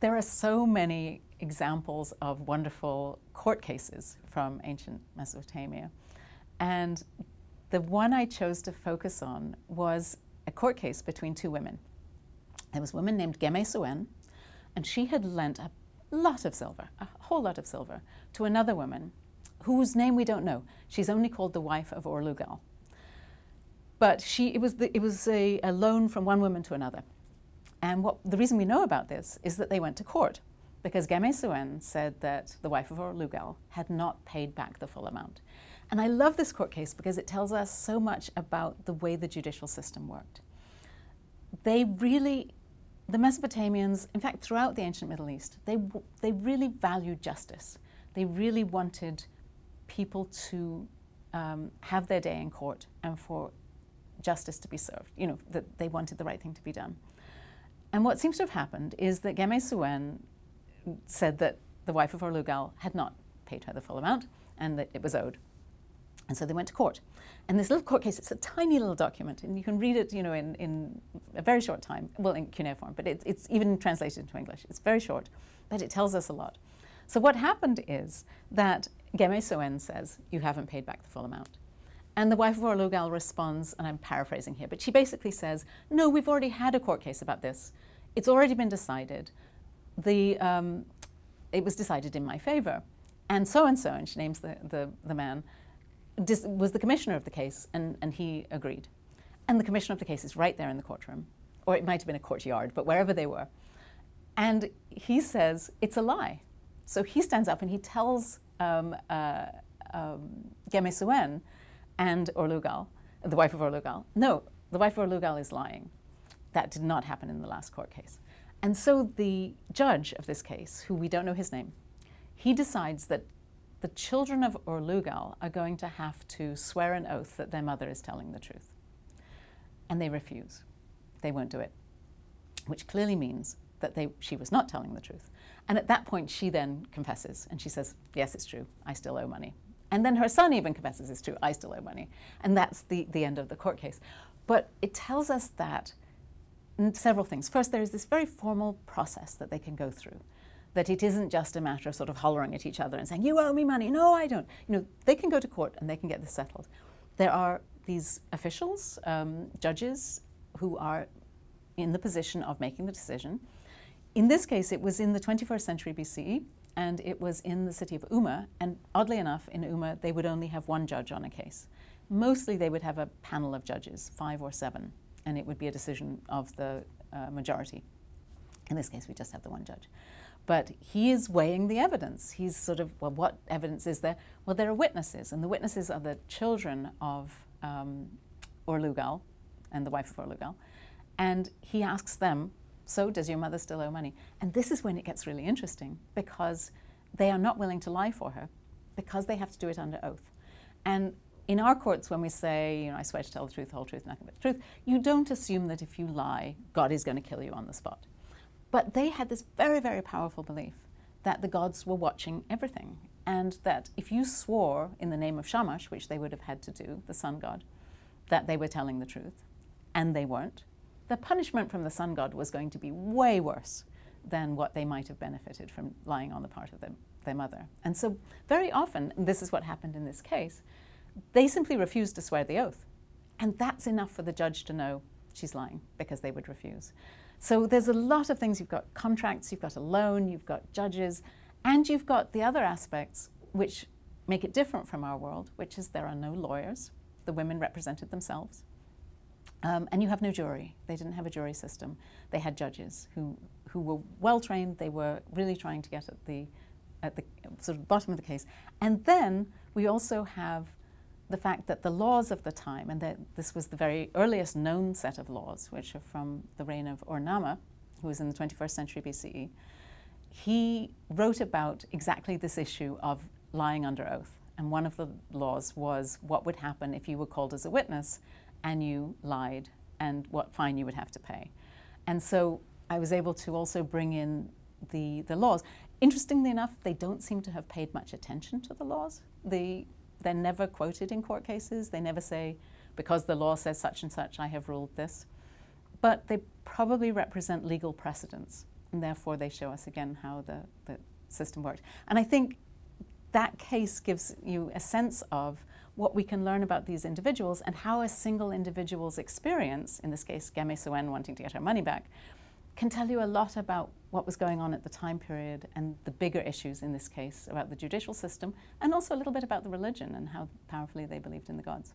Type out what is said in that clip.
there are so many examples of wonderful court cases from ancient Mesopotamia. And the one I chose to focus on was a court case between two women. There was a woman named Geme Suen, and she had lent a lot of silver, a whole lot of silver, to another woman whose name we don't know. She's only called the wife of Orlugal. But she, it was, the, it was a, a loan from one woman to another. And what, the reason we know about this is that they went to court because Geme Suen said that the wife of Orlugal had not paid back the full amount. And I love this court case because it tells us so much about the way the judicial system worked. They really, the Mesopotamians, in fact, throughout the ancient Middle East, they, they really valued justice. They really wanted people to um, have their day in court and for justice to be served, you know, that they wanted the right thing to be done. And what seems to have happened is that Geme Suen said that the wife of Orlugal had not paid her the full amount and that it was owed. And so they went to court. And this little court case, it's a tiny little document, and you can read it, you know, in, in a very short time, well, in cuneiform, but it, it's even translated into English. It's very short, but it tells us a lot. So what happened is that Geme Suen says, you haven't paid back the full amount. And the wife of Orlugal responds, and I'm paraphrasing here, but she basically says, no, we've already had a court case about this. It's already been decided. The, um, it was decided in my favor. And so-and-so, and she names the, the, the man, was the commissioner of the case, and, and he agreed. And the commissioner of the case is right there in the courtroom, or it might have been a courtyard, but wherever they were. And he says, it's a lie. So he stands up and he tells um, uh, um, and Orlugal, the wife of Orlugal. No, the wife of Orlugal is lying. That did not happen in the last court case. And so the judge of this case, who we don't know his name, he decides that the children of Orlugal are going to have to swear an oath that their mother is telling the truth. And they refuse. They won't do it, which clearly means that they, she was not telling the truth. And at that point, she then confesses and she says, Yes, it's true, I still owe money. And then her son even confesses it's true, I still owe money. And that's the, the end of the court case. But it tells us that several things. First, there is this very formal process that they can go through. That it isn't just a matter of sort of hollering at each other and saying, You owe me money. No, I don't. You know, they can go to court and they can get this settled. There are these officials, um, judges, who are in the position of making the decision. In this case, it was in the 21st century BCE and it was in the city of Umma. And oddly enough, in Umma, they would only have one judge on a case. Mostly, they would have a panel of judges, five or seven, and it would be a decision of the uh, majority. In this case, we just have the one judge. But he is weighing the evidence. He's sort of, well, what evidence is there? Well, there are witnesses, and the witnesses are the children of um, Orlugal and the wife of Orlugal. And he asks them, so does your mother still owe money? And this is when it gets really interesting because they are not willing to lie for her because they have to do it under oath. And in our courts, when we say, you know, I swear to tell the truth, the whole truth, nothing but the truth, you don't assume that if you lie, God is going to kill you on the spot. But they had this very, very powerful belief that the gods were watching everything, and that if you swore in the name of Shamash, which they would have had to do, the sun god, that they were telling the truth, and they weren't, the punishment from the sun god was going to be way worse than what they might have benefited from lying on the part of their mother. And so, very often, this is what happened in this case, they simply refused to swear the oath. And that's enough for the judge to know she's lying because they would refuse. So, there's a lot of things. You've got contracts, you've got a loan, you've got judges, and you've got the other aspects which make it different from our world, which is there are no lawyers. The women represented themselves. Um, and you have no jury. They didn't have a jury system. They had judges who, who were well trained. They were really trying to get at the, at the sort of bottom of the case. And then we also have the fact that the laws of the time, and that this was the very earliest known set of laws, which are from the reign of Ur-Namma, who was in the 21st century BCE, he wrote about exactly this issue of lying under oath. And one of the laws was what would happen if you were called as a witness and you lied and what fine you would have to pay. And so I was able to also bring in the, the laws. Interestingly enough, they don't seem to have paid much attention to the laws. The, they're never quoted in court cases. They never say, because the law says such and such, I have ruled this. But they probably represent legal precedents. and therefore they show us again how the, the system worked. And I think that case gives you a sense of what we can learn about these individuals and how a single individual's experience, in this case, Geme Suen wanting to get her money back, can tell you a lot about what was going on at the time period and the bigger issues in this case about the judicial system and also a little bit about the religion and how powerfully they believed in the gods.